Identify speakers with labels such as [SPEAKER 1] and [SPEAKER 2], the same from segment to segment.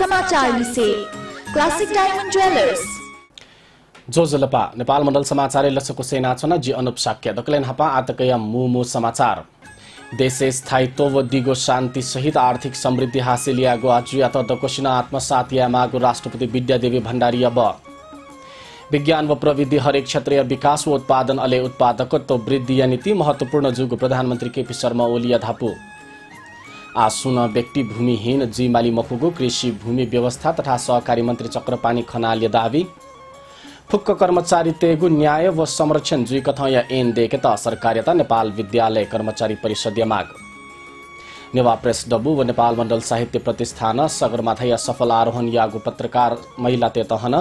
[SPEAKER 1] समाचार लिसे classic diamond jewellers
[SPEAKER 2] जो जलपा नेपाल मण्डल समाचार लसको सेना छन जी अनुप साक्य दकलेन हपा आतकया मुमु समाचार। देशे स्थायित्व दिगो शान्ति सहित आर्थिक समृद्धि हासिल यागो आजु त दकोसिना आत्मसात यामागो राष्ट्रपति विद्यादेवी भण्डारी अब। विज्ञान व प्रविधि हरेक क्षेत्रीय विकास व उत्पादन अले उत्पादकत्व वृद्धि या नीति महत्वपूर्ण जुग प्रधानमन्त्री केपी शर्मा ओलिया धापु। आसुन व्यक्ति भूमिहीन जिमाली मखुगो कृषि भूमि व्यवस्था तथा सहकारी मन्त्री चक्रपाणी खनाल दावी। फुक्क कर्मचारी तेगु न्याय व संरक्षण जुई कथया एन देकेता सरकार्यता नेपाल विद्यालय कर्मचारी परिषद माग। नेवा प्रेस डबु व नेपाल मण्डल साहित्य प्रतिष्ठान सगरमाथा सफल आरोहण यागु पत्रकार महिला तेतहन।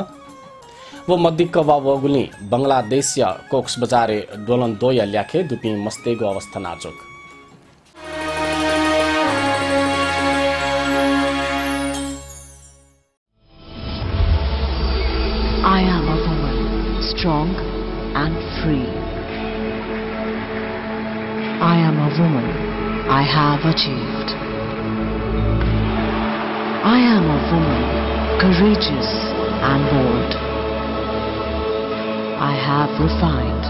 [SPEAKER 2] व मद्दिक्क वा वगुली बङ्गलादेश कोक्स बजारे डोलन दोय ल्याखे दुपी मस्तेगु अवस्था नाजुक
[SPEAKER 3] strong and free. I am a woman, I have achieved. I am a woman, courageous and bold. I have refined.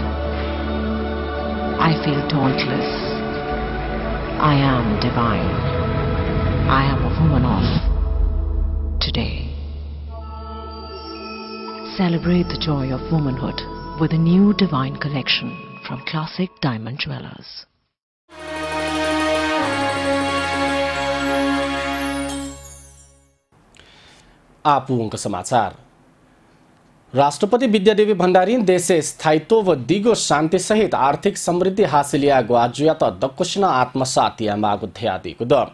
[SPEAKER 3] I feel dauntless. I am divine. I am a woman of Celebrate the joy of womanhood with a new divine collection from Classic Diamond Jewelers.
[SPEAKER 2] आपुङको समाचार राष्ट्रपति विद्यादेवी भण्डारी देशे स्थायित्व व दिगो शान्ति सहित आर्थिक समृद्धि हासिल यागो आजुयात दक्कुशन आत्मसात या मागु ध्यादिगु द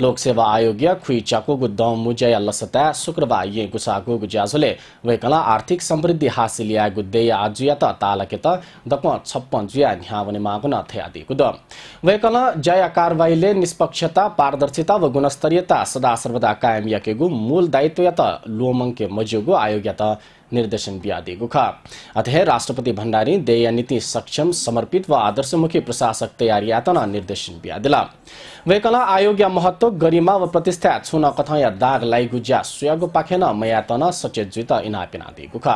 [SPEAKER 2] लोकसेवा आयोग या खुइ चाकोगु द मुजया लसता शुक्रबार ये गुसागु गुजाजुले वेकला आर्थिक समृद्धि हासिल यागु दे आजुयात तालकेत दक्म 56 जुया न्यावने मागु न ध्यादिगु द वेकला जया कारवाहीले निष्पक्षता पारदर्शिता व गुणस्तरीयता सदा सर्वदा कायम याकेगु मूल दायित्व यात लोमंके मजुगु आयोग यात निर्देशन दिएको छ। राष्ट्रपति भण्डारी देय नीति सक्षम समर्पित व आदर्शमुखी प्रशासक तयारी यातना निर्देशन दिला। वेकला आयोग या महत्व गरिमा व प्रतिष्ठा छुन कथया दाग लाइगु ज्या सुयागु पाखेन मयातन सचेत जुत इनापिना दिएको छ।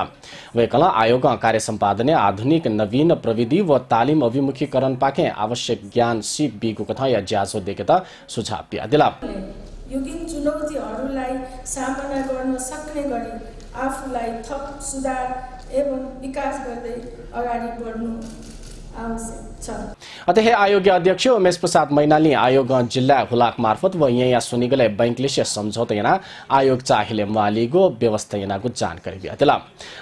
[SPEAKER 2] वेकला आयोग कार्य सम्पादने आधुनिक नवीन प्रविधि व तालिम अभिमुखीकरण पाखे आवश्यक ज्ञान सिप बिगु कथया ज्याजो देखेता सुझाव दिला।
[SPEAKER 4] यो चुनौतीहरूलाई सामना गर्न सक्ने गरी आफूलाई थप सुधार एवं विकास गर्दै अगाडि बढ्नु
[SPEAKER 2] अतः आयोग अध्यक्ष उमेश प्रसाद मैनाली आयोग जिल्ला हुलाक मार्फत व यहाँ सुनिगले बैंकलेसे सम्झौता याना आयोग चाहिले मालिगो व्यवस्था यानाको जानकारी दिला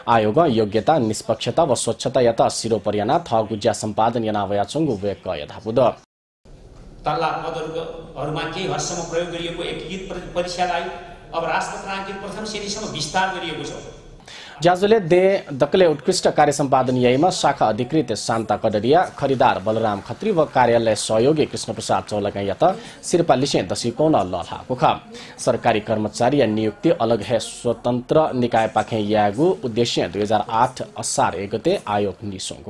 [SPEAKER 2] आयोग योग्यता निष्पक्षता व स्वच्छता यता सिरो परियाना थगुज्या सम्पादन याना वयाचुङ्गु वेक यथाबुद
[SPEAKER 5] तल्ला पदहरूमा केही हदसम्म प्रयोग गरिएको एकीकृत परीक्षालाई अब राष्ट्रपति प्रथम श्रेणीसम्म विस्तार गरिएको छ।
[SPEAKER 2] ज्याजुले दे दक्ले उत्कृष्ट कार्य सम्पादन यहीमा शाखा अधिकृत शान्ता कडरिया खरिदार बलराम खत्री व कार्यालय सहयोगी कृष्ण प्रसाद चौलका यत सिर्पा लिसे दसिकौन कुखा। सरकारी कर्मचारी या नियुक्ति अलग है स्वतन्त्र निकाय पाखे यागु उद्देश्य दुई हजार आठ असार एक गते आयोग निसोङ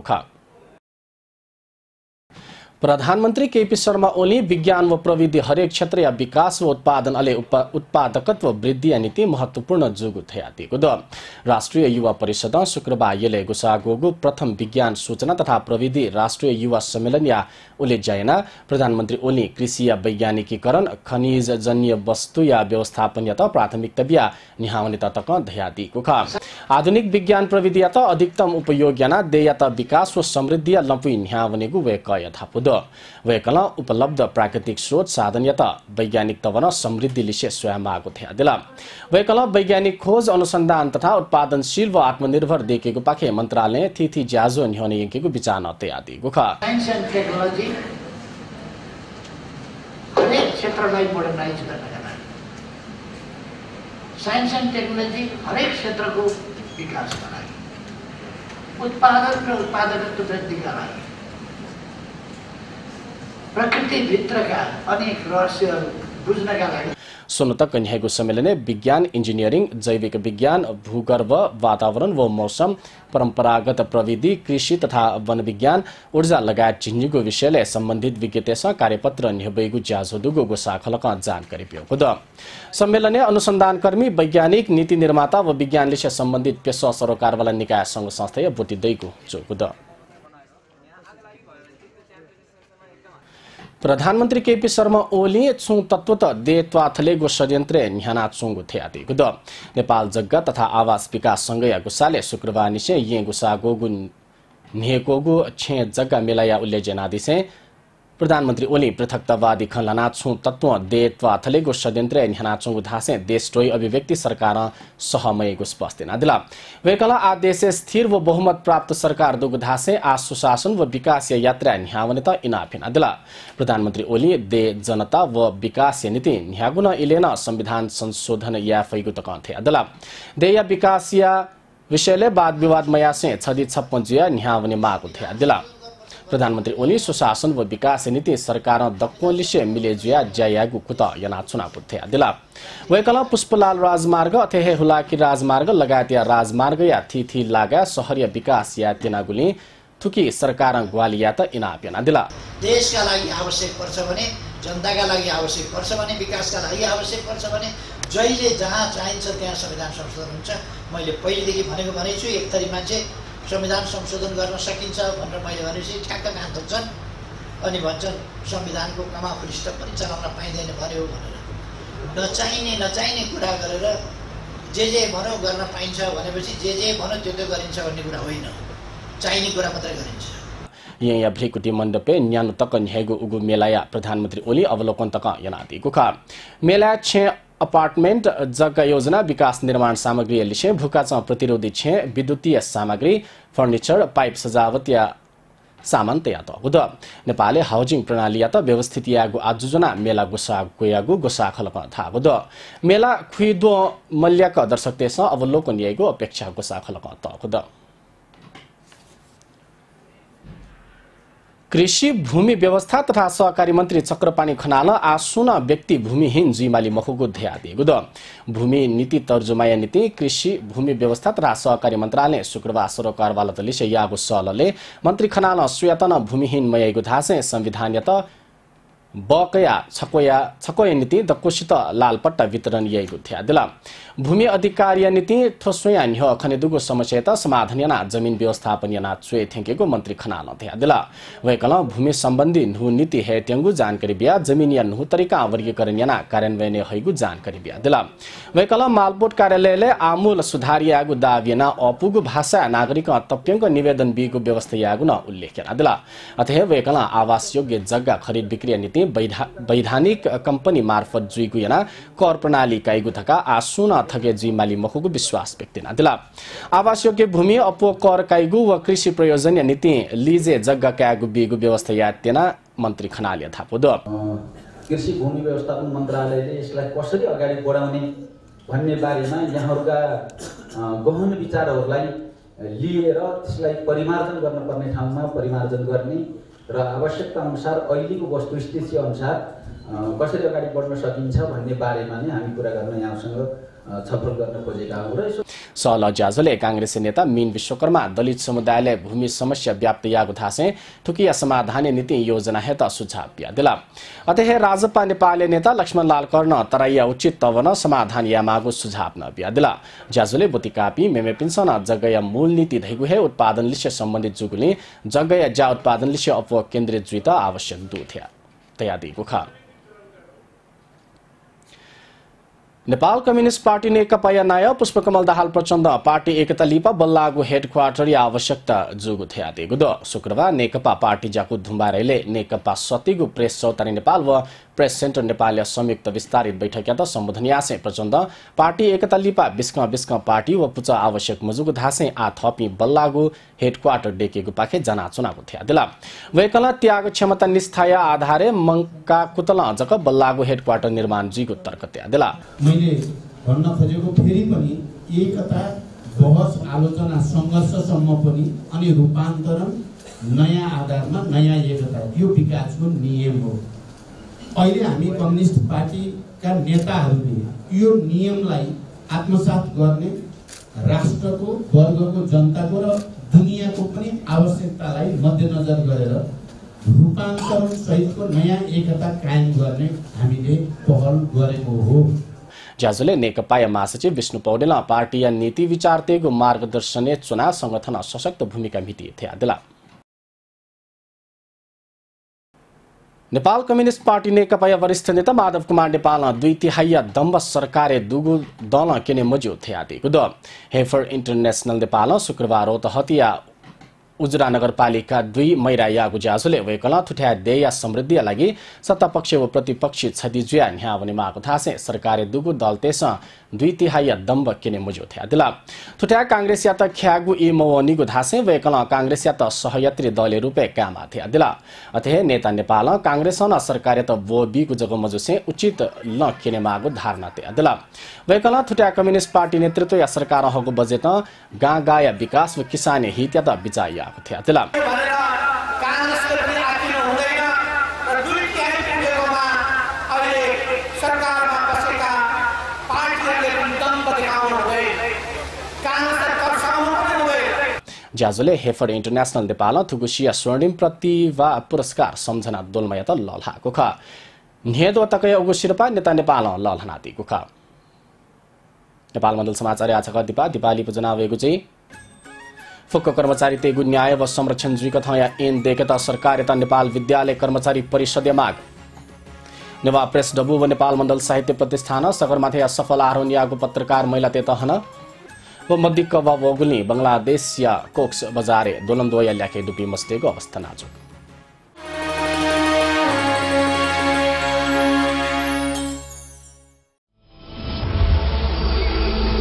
[SPEAKER 2] प्रधानमन्त्री केपी शर्मा ओली विज्ञान व प्रविधि हरेक क्षेत्र या विकास व उत्पादन अले उत्पादकत्व वृद्धि नीति महत्वपूर्ण जुगु थयादिएको द। राष्ट्रिय युवा परिषद शुक्रबार यले गुसागोगु प्रथम विज्ञान सूचना तथा प्रविधि राष्ट्रिय युवा सम्मेलन या उले जयना प्रधानमन्त्री ओली कृषि या वैज्ञानिकीकरण खनिज जन्य वस्तु या व्यवस्थापन या त प्राथमिकता बिया निहाउने तक धयादिएको ख आधुनिक विज्ञान प्रविधि या त अधिकतम उपयोग याना दे या त विकास व समृद्धि या लम्पुई निहावनेगु वे क यथापुद वेकल उपलब्ध प्राकृतिक स्रोत साधन वैज्ञानिक तवन समृद्धि लिसे स्वयं आगो थे दिला। वेकल वैज्ञानिक खोज अनुसन्धान तथा उत्पादनशील व आत्मनिर्भर देखेको पाखे मन्त्रालय थिथि ज्याजो निहने यकेको विचार नते आदि गुखा। हरेक क्षेत्रलाई मोडर्नाइज गर्नका लागि। साइन्स एन्ड टेक्नोलोजी हरेक क्षेत्रको विकासका लागि। उत्पादन र उत्पादकत्व वृद्धिका लागि। प्रकृतिभित्रका अनेक रहस्यहरू
[SPEAKER 6] बुझ्नका लागि।
[SPEAKER 2] सुन्नु त कन्याको सम्मेलने विज्ञान इन्जिनियरिङ जैविक विज्ञान भूगर्भ वातावरण व मौसम परम्परागत प्रविधि कृषि तथा वन विज्ञान ऊर्जा लगायत चिन्हिको विषयले सम्बन्धित विज्ञतेसँग कार्यपत्र निहबैगु ज्याझोदुगो गोसाखलक जानकारी पिएको द। सम्मेलने अनुसन्धानकर्मी वैज्ञानिक नीति निर्माता व विज्ञानले सम्बन्धित पेशा सरोकारवाला निकाय सङ्घ संस्था बोटिदैको चोकु प्रधानमन्त्री केपी शर्मा ओली छु तत्वत दे त्वाथलेगो षड्यन्त्र न्याना चुङ्गु थ्यादिगु द नेपाल जग्गा तथा आवास विकास सङ्घ गुसाले शुक्रबार निसे ये गुसा गोगु निहेकोगु छे जग्गा मेलाया उल्ले जेनादिसे प्रधानमन्त्री ओली पृथकतावादी खनलाना छु तत्व दे त्वाथलेगो षड्यन्त्र चुङ्गु धासे देशद्रोही अभिव्यक्ति सरकार सहमयको स्पष्ट नादिला। वेकला आ देशे स्थिर व बहुमत प्राप्त सरकार दुगु धासे आ सुशासन व विकास यात्रा न्यावने त इनाफिन दिला प्रधानमन्त्री ओली दे जनता व विकास नीति न्यागुन इलेन संविधान संशोधन या फैगु त कन्थे अदला दे या विकास विषयले वाद विवाद मयासे छदि छप्पन जिया मागु थे अदला। प्रधानमन्त्री ओली सुशासन व विकास नीति सरकार दक्कोलिसे मिलेजुया ज्यायागु कुत यना चुनाव थे अदिला वैकला पुष्पलाल राजमार्ग अथेहे हुलाकी राजमार्ग लगायत या राजमार्ग या थिथि लागा सहरीय विकास या तिनागुली थुकी सरकार ग्वालिया त इनाप यना दिला
[SPEAKER 6] देशका लागि आवश्यक पर्छ भने जनताका लागि आवश्यक पर्छ भने विकासका लागि आवश्यक पर्छ भने जहिले जहाँ चाहिन्छ त्यहाँ संविधान संशोधन हुन्छ। मैले पहिलेदेखि भनेको भनेको छु एक थरी मान्छे संविधान संशोधन गर्न सकिन्छ भनेर मैले भनेपछि ठ्याक्क कान थोक्छन् अनि भन्छन् संविधानको कमा फुलिस्टप पनि चलाउन पाइँदैन भन्यो भनेर। नचाहिने नचाहिने कुरा गरेर जे जे भनौँ गर्न पाइन्छ भनेपछि जे जे भनौँ त्यो त्यो गरिन्छ भन्ने कुरा होइन। चाहिने कुरा मात्रै गरिन्छ।
[SPEAKER 2] यही अभ्रिकुटी मण्डपे न्यानो तक न्यागु उगु मेलाया प्रधानमन्त्री ओली अवलोकन तक यनाति कुखा मेला छे अपार्टमेन्ट जग्गा योजना विकास निर्माण सामग्री लिसे भूकाच प्रतिरोधी छे विद्युतीय सामग्री फर्निचर पाइप सजावट सामान तया त नेपालले हाउजिङ प्रणाली या त व्यवस्थित यागु आजोजना मेला गुसा गुयागु गुसा खलक था हुद। मेला खुइदो मल्यक दर्शक तेस अवलोकन यागु अपेक्षा गुसा खलक त कृषि भूमि व्यवस्था तथा सहकारी मन्त्री चक्रपाणी खनाल आसुन व्यक्ति भूमिहीन जुइमाली मखुको ध्या दिएको द। भूमि नीति तर्जुमाया नीति कृषि भूमि व्यवस्था तथा सहकारी मन्त्रालय शुक्रबार सरोकारवाला यागु सलले मन्त्री खनाल सुयतन भूमिहीन मयागु धासे संविधान बकया छकोया छकोया नीति दक्कोसित लालपट्टा वितरण यही थ्या दिला भूमि अधिकार या नीति थोसोया न्ह खनेदुगो समस्या त समाधान याना जमिन व्यवस्थापन याना चुए थेंकेको मन्त्री खनाल थ्या दिला वैकल भूमि सम्बन्धी नु नीति हे ट्याङ्गु जानकारी बिया जमिन या नु तरिका वर्गीकरण याना कार्यान्वयन हैगु जानकारी बिया दिला वैकल मालपोर्ट कार्यालयले आमूल सुधार यागु दाविना अपुगु भाषा नागरिक तप्यङ्क निवेदन बिगु व्यवस्था यागु न उल्लेख याना दिला। अतः वैकल आवास योग्य जग्गा खरिद बिक्री नीति वैधानिक कम्पनी मार्फत जुइगु याना कर प्रणाली काइगु थका आसुन थगे जुइमाली मखुगु विश्वास व्यक्त दिला। आवास योग्य भूमि अपो कर काइगु व कृषि प्रयोजन नीति लिजे जग्गा कागु बिगु व्यवस्था या तेना मन्त्री खनाल थापो द
[SPEAKER 7] कृषि भूमि व्यवस्थापन मन्त्रालयले यसलाई कसरी अगाडि बढाउने भन्ने बारेमा यहाँहरूका गहन विचारहरूलाई लिएर त्यसलाई परिमार्जन गर्नुपर्ने ठाउँमा परिमार्जन गर्ने र आवश्यकता अनुसार अहिलेको वस्तुस्थिति अनुसार कसरी अगाडि बढ्न सकिन्छ भन्ने बारेमा नै हामी कुरा गर्न यहाँसँग खोजेका हौँ
[SPEAKER 2] सल ज्याजोले काङ्ग्रेस नेता मीन विश्वकर्मा दलित समुदायले भूमि समस्या व्याप्त यागु थासे थुकिया समाधान नीति योजना हेत सुझाव दिला अतः राजपा नेपाली नेता लक्ष्मण लाल कर्ण तराइया उचित तवन समाधान या मागु सुझाव न दिला ज्याजोले बुति कापी मेमे पिन्सन जगया मूल नीति धैगु हे उत्पादन लिस्य सम्बन्धित जुगुले जगया ज्या उत्पादन लिस्य अप केन्द्रित जुइत आवश्यक दु थ्या तया नेपाल कम्युनिस्ट पार्टी नेकपा नाय पुष्पकमल दाहाल प्रचण्ड। पार्टी एकता लिपा बल्लागु हेडक्वार्टर आवश्यकता जुगु थ्या दिगु द शुक्रबार नेकपा पार्टी जाकु धुम्बारेले नेकपा सतीगु प्रेस चौतारी नेपाल व प्रेस सेन्टर नेपाल संयुक्त विस्तारित बैठक त सम्बोधन यासे प्रचण्ड। पार्टी एकता लिपा बिस्क बिस्क पार्टी व पुच आवश्यक मजुगु धासे आ थपी बल्लागु हेडक्वार्टर डेकेगु पाखे जना थ्या दिला। वैकला त्याग क्षमता निष्ठाय आधारे मंका कुतल जक बल्लागु हेडक्वार्टर निर्माण जीगु तर्क त्या दिला।
[SPEAKER 8] मैले भन्न खोजेको फेरि पनि एकता बहस आलोचना सङ्घर्षसम्म पनि अनि रूपान्तरण नयाँ आधारमा नयाँ एकता यो विकासको नियम हो। अहिले हामी कम्युनिस्ट पार्टीका नेताहरूले यो नियमलाई आत्मसात गर्ने राष्ट्रको वर्गको जनताको र दुनियाँको पनि आवश्यकतालाई मध्यनजर गरेर रूपान्तरण सहितको नयाँ एकता कायम गर्ने हामीले पहल गरेको हो।
[SPEAKER 2] ज्याजुले नेकपा महासचिव विष्णु पौडेल पार्टी नीति विचार तेगु मार्गदर्शने चुनाव संगठन सशक्त भूमिका मिति थे दिला। नेपाल कम्युनिस्ट पार्टी नेकपा वरिष्ठ नेता माधव कुमार नेपाल दुई तिहाइया दम्ब सरकारे दुगु दल केने मज्यू थे हेफर इन्टरनेसनल नेपाल शुक्रबार हतिया उजुरा नगरपालिका दुई मैरा यागु ज्याजुले वेकला थुठ्या देया समृद्धिया लागि सत्तापक्ष व प्रतिपक्षी छदिजुया न्या भने माको थासे सरकारे दुगु दल तेस दुई तिहाई दम्ब किने मुजो थ्या। दिला थुठ्या कांग्रेस या त ख्यागु इ मवनिगु धासे वेकला कांग्रेस या त सहयात्री दलले रुपे कामा थ्या दिला अथे नेता नेपाल कांग्रेस न सरकारे त वो बिगु जग मजुसे उचित ल किने मागु धारणा थ्या दिला वेकला थुठ्या कम्युनिस्ट पार्टी नेतृत्व या सरकार हगु बजेट गा गाया विकास व किसान हित या त बिचाया आएको थियो त्यसलाई ज्याजोले हेफर इन्टरनेसनल नेपाल थुगुसिया स्वर्णिम प्रतिभा पुरस्कार सम्झना दोलमय त लल्हाको ख। नेदो तकय उगु शिरपा नेता नेपाल लल्हना दिगु ख। नेपाल मण्डल समाचार आज दिपा दिपाली पूजना वेगु चाहिँ फुक्क कर्मचारी तेगु न्याय व संरक्षण जुइका थया एन देखेता सरकार नेपाल विद्यालय कर्मचारी परिषद माग। नेवा प्रेस डबु व नेपाल मण्डल साहित्य प्रतिष्ठान सगरमाथा सफल आरोहण यागु पत्रकार महिला तेतहन व मद्दिक व वगुली बङ्गलादेश या कोक्स बजारे दोलन्दोया ल्याखे डुपी मस्तेको अवस्था नाजुक।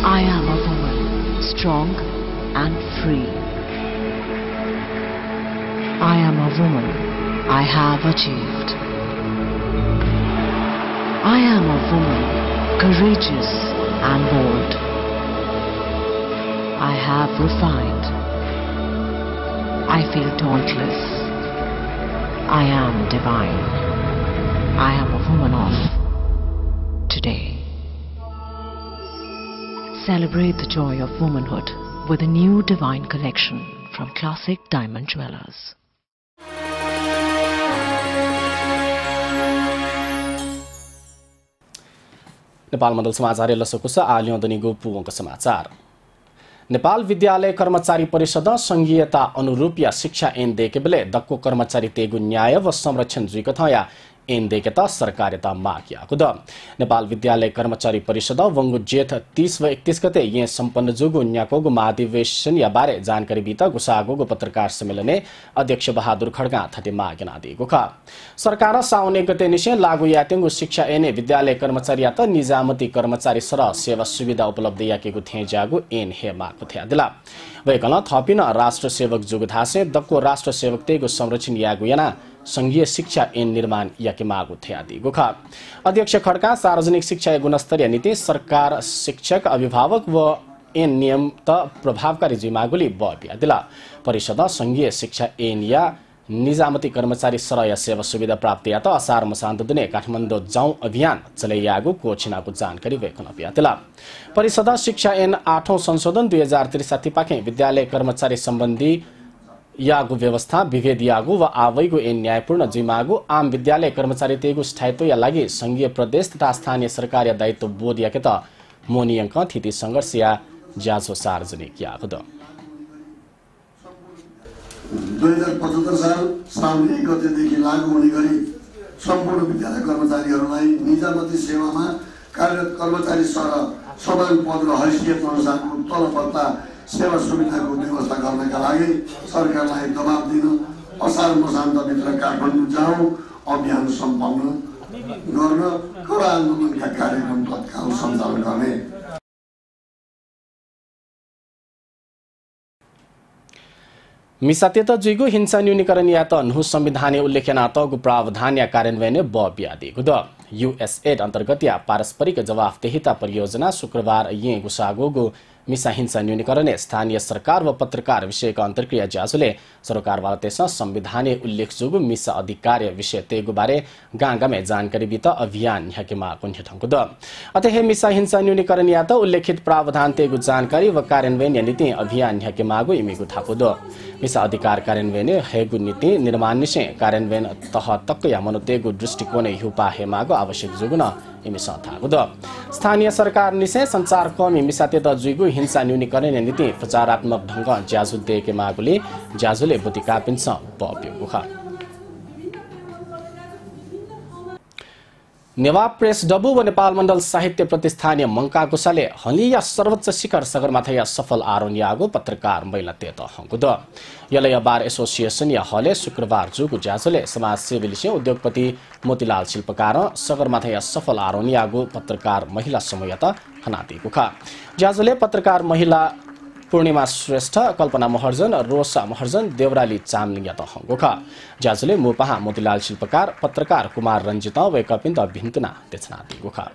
[SPEAKER 3] I am a woman, strong and free. I am a woman, I have achieved. I am a woman, courageous and bold. I have refined. I feel dauntless. I am divine. I am a woman of today. Celebrate the joy of womanhood with a new divine collection from Classic Diamond Jewelers.
[SPEAKER 2] Nepal Mandal समाचार लसकुस आलियोदनी गोपुको समाचार नेपाल विद्यालय कर्मचारी परिषद संघीयता अनुरूप या शिक्षा ऐन देखे बेले दक्को कर्मचारी तेगु न्याय व संरक्षण जुइको थया ऐन देखे त सरकारिता माग याको द नेपाल विद्यालय कर्मचारी परिषद वंगु जेठ तीस व एकतीस गते ये सम्पन्न जोगु न्याकोगु महाधिवेशन या बारे जानकारी बिता गुसागोगु पत्रकार सम्मेलने अध्यक्ष बहादुर खड्गा थटे मागना दिएको ख सरकार साउने गते निशे लागु यातेंगु शिक्षा एने विद्यालय कर्मचारी या त निजामती कर्मचारी सर सेवा सुविधा उपलब्ध याकेगु थे जागु एन हे मागु थे दिला। वैकल थपिन राष्ट्र सेवक जुग धासे दक्को राष्ट्र सेवक तेगु संरक्षण यागु याना संघीय शिक्षा ऐन निर्माण याके मागु आदि गोखा। अध्यक्ष खड्का सार्वजनिक शिक्षा गुणस्तरीय नीति सरकार शिक्षक अभिभावक व ऐन नियम त प्रभावकारी जिमागुली बबिया दिला परिषद संघीय शिक्षा ऐन या निजामती कर्मचारी सरय सेवा सुविधा प्राप्ति या त असार मसान्त दुने काठमाडौँ जाउँ अभियान चलैयागु कोचिनाको जानकारी वेकन पियातिला। परिषद शिक्षा ऐन आठौं संशोधन दुई हजार त्रिसाठी पाखे विद्यालय कर्मचारी सम्बन्धी यागु व्यवस्था विभेद यागु व आवैगु ऐन न्यायपूर्ण जिमागु आम विद्यालय कर्मचारी तेगु स्थायित्व या लागि संघीय प्रदेश तथा स्थानीय सरकार दायित्व बोध याके त? मोनियङ्क थिति सङ्घर्ष या ज्याझो सार्वजनिक यागु द
[SPEAKER 9] दुई हजार पचहत्तर साल साउन एक गतेदेखि लागू हुने गरी सम्पूर्ण विद्यालय कर्मचारीहरूलाई निजामती सेवामा कार्यरत कर्मचारी सबै पद र हैसियत अनुसारको तलपत्ता सेवा सुविधाको व्यवस्था गर्नका लागि सरकारलाई दबाब दिन असार मसान्तभित्र काठमाडौँ जाउँ अभियान सम्पन्न गर्न कडा आन्दोलनका कार्यक्रम तत्काल सञ्चालन गर्ने।
[SPEAKER 2] मिसातेत जुइगु हिंसा न्यूनीकरण या त नु संविधानीय उल्लेखना तगु प्रावधान या कार्यान्वयन ब ब्यादिगु द युएसएड अन्तर्गत या पारस्परिक जवाफदेहिता परियोजना शुक्रबार ये गुसागोगु मिसा हिंसा न्यूनीकरण स्थानीय सरकार व पत्रकार विषयका अन्तर्क्रिया ज्याजुले सरकारवाला त्यसमा संविधानीय उल्लेख जोगु मिसा अधिकार विषय तेगु बारे गाँगामे जानकारी बित अभियान ह्याकेमा कुन्हे ठङ्कुद अतः मिसा हिंसा न्यूनीकरण या त उल्लेखित प्रावधान तेगु जानकारी व कार्यान्वयन या नीति अभियान ह्याकेमागु इमिगु थापुद मिसा अधिकार कार्यान्वयन हेगु नीति निर्माण निसे कार्यान्वयन तह तक्क या मनोतेगु दृष्टिकोण हिउपा हेमागु आवश्यक जोगुन इमिस थागुद स्थानीय सरकार निसे संचार कमी मिसाते त जुइगु हिंसा न्यूनीकरण नीति प्रचारात्मक ढङ्ग ज्याजु देके मागुले ज्याजुले बुति कापिन्छ नेवाब प्रेस डबु व नेपाल मण्डल साहित्य प्रतिष्ठानीय मङ्का गुसाले हलिया सर्वोच्च शिखर सगरमाथा सफल आरोन यागो पत्रकार महिला तेत हङ्कुद यलय बार एसोसिएसन या हले शुक्रबार जुगु ज्याजोले समाजसेवी लिसे उद्योगपति मोतीलाल शिल्पकार सगरमाथा या सफल आरोन यागो पत्रकार महिला समूह त हनाती गुखा ज्याजोले पत्रकार महिला पूर्णिमा श्रेष्ठ कल्पना महर्जन रोसा महर्जन देवराली चामलिङ त हङ्गोखा ज्याजुले मुपाहा मोतीलाल शिल्पकार पत्रकार कुमार रञ्जित वैकपिन्द भिन्तुना तेछना गोखा।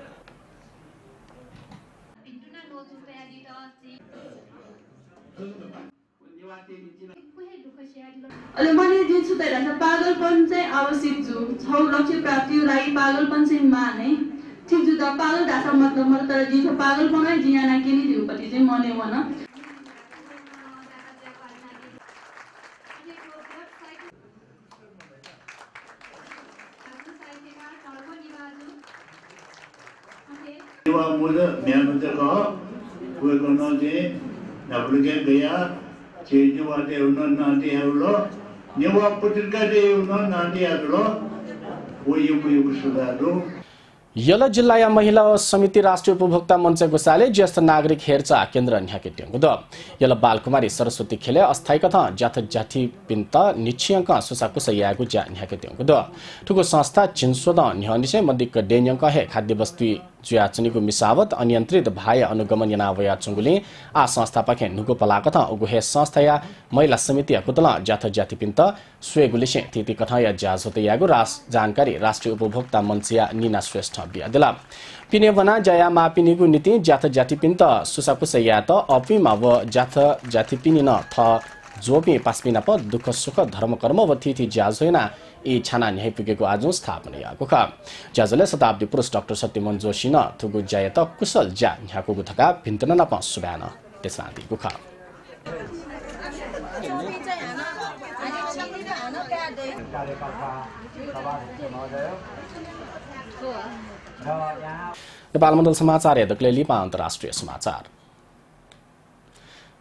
[SPEAKER 10] अहिले मैले जुन सुताइरहेको छ पागलपन चाहिँ आवश्यक जु। छौ लक्ष्य प्राप्तिको लागि पागलपन चाहिँ माने। ठिक जु त पागल ढाँचा मतलब मतलब तर जिठो पागलपनै जियाना के नि दिउपट्टि चाहिँ मने मन।
[SPEAKER 11] Iwa muda mian muda ko, kue kono je, na pulken gaya, te unon nanti haulo, nyewa putrika te unon nanti haulo, wo yuku yuku sudadu,
[SPEAKER 2] यल जिल्ला महिला समिति राष्ट्रिय उपभोक्ता मञ्च गोसाले ज्येष्ठ नागरिक हेरचाह केन्द्र न्याकेट्यङ्गुद यल बालकुमारी सरस्वती खेले अस्थायी कथा जाथ जाति पिन्त निच्छियङ्क सुसाकुस यागु ज्या न्याकेट्यङ्गुद ठुको संस्था चिन्सोद न्ह्यनिसे मदिक डेन्यङ्क हे खाद्य वस्तु जुयाचनीको मिसावत अनियन्त्रित भाय अनुगमन यनावया चुङ्गुले आ संस्थापक नुगो पलाकथ उगुहे संस्था या महिला समिति कुतल जाथ जाति पिन्त स्वेगुलिसे तिति कथा या होते रास जानकारी राष्ट्रिय उपभोक्ता मञ्चिया निना श्रेष्ठ बियादिला पिने वना जया मापिनिगु नीति जाथ जाति पिन्त सुसाकुस त अपिमा व जाथ जाति पिनि न थ जोपि पास्पिना प दुःख सुख धर्म कर्म व तिथि ज्याज होइना यी छाना न्याय पुगेको आज स्थापना याको खा। ज्याजले शताब्दी पुरुष डाक्टर सत्यमन जोशी न थुगु ज्याय त कुशल ज्या न्याको गुथका भिन्तन न पास सुब्यान त्यसमा दिगु खा। नेपाल मण्डल समाचार हेदकले लिपा अन्तर्राष्ट्रिय समाचार।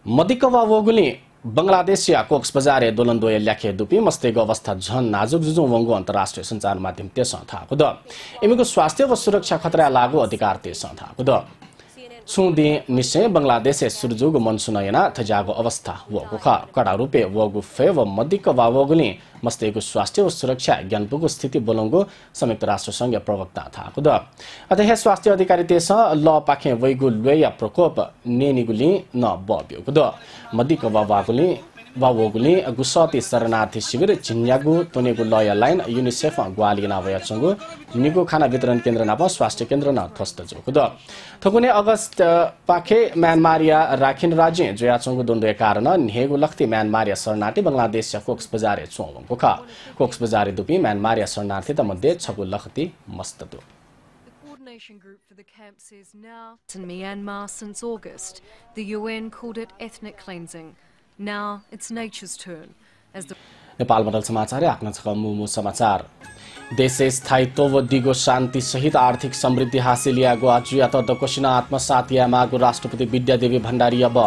[SPEAKER 2] मदिकवा वगुली बङ्गलादेशिया कोक्स बजारे ल्याखे दुपी मस्तेको अवस्था झन नाजुक जुजु वङ्गो अन्तर्राष्ट्रिय सञ्चार माध्यम त्यस थाको द एमीको स्वास्थ्य व सुरक्षा खतरा लागू अधिकार त्यस सुदि निश्चय बङ्गलादेश सुरजुग मनसुनयना थजागो अवस्था। वगु ख कडा रुपे वगु फे व मदिक वावगुली मस्तेको स्वास्थ्य व सुरक्षा ज्ञानपुको स्थिति बोलङ्गो संयुक्त राष्ट्र संघीय प्रवक्ता थाको द अतः स्वास्थ्य अधिकारी तेस ल पाखे वैगु लुया प्रकोप नेनिगुली न बब्योगु द मदिक वावगुली वावोगुले गुसती शरणार्थी शिविर चिन्यागु तोनेगु लय लाइन युनिसेफ ग्वाली नावया चंगु निगु खाना वितरण केन्द्र नाप स्वास्थ्य केन्द्र न थस्त जोगु द थकुने अगस्त पाखे म्यानमारिया राखिन राज्य जोया चंगु दोन्दे कारण नेगु लख्ती म्यानमारिया शरणार्थी बंगलादेश कोक्स बजारे चोंगु ख कोक्स बजारे दुपी म्यानमारिया शरणार्थी त मध्ये छगु लख्ती मस्त दु।
[SPEAKER 12] Coordination group for the camp says now in Myanmar since August, the UN called it ethnic cleansing. Now it's nature's turn. As the
[SPEAKER 2] Nepal Mandal समाचार आफ्नो छ मुमु समाचार। देश स्थायित्व दिगो शान्ति सहित आर्थिक समृद्धि हासिल यागो आज यात दकोसिना आत्मसात यामागो राष्ट्रपति विद्यादेवी भण्डारी अब।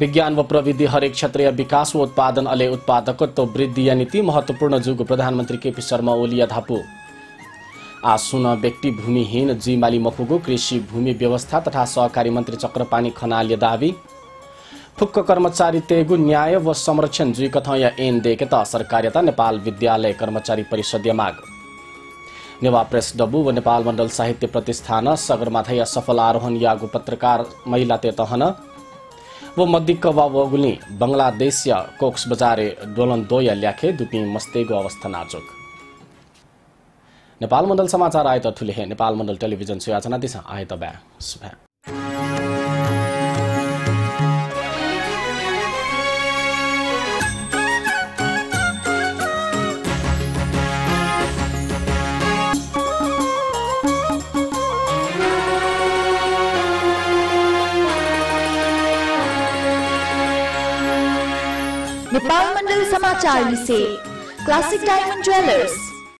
[SPEAKER 2] विज्ञान व प्रविधि हरेक क्षेत्रीय विकास व उत्पादन अले उत्पादकत्व वृद्धि या नीति महत्वपूर्ण जुग प्रधानमन्त्री केपी शर्मा ओली धापु। आसुन व्यक्ति भूमिहीन जिमाली मखुगो कृषि भूमि व्यवस्था तथा सहकारी मन्त्री चक्रपानी खनाल दावी। फुक्क कर्मचारी तेगु न्याय व संरक्षण जुई कथया एन देकेता सरकार्यता नेपाल विद्यालय कर्मचारी परिषद माग। नेवा प्रेस डबु व नेपाल मण्डल साहित्य प्रतिष्ठान सगरमाथा सफल आरोहण यागु पत्रकार महिला तेतहन व मद्दिक्क वा वगुली बङ्गलादेश कोक्स बजारे डोलन दोय ल्याखे दुपी मस्तेगो अवस्था नाजुक। नेपाल मण्डल समाचार आए थुले नेपाल मण्डल टेलिभिजन सुयाचना दिशा। आए त ब्या
[SPEAKER 1] समाचार विषय क्लासिक डायमन्ड ज्वेलर्स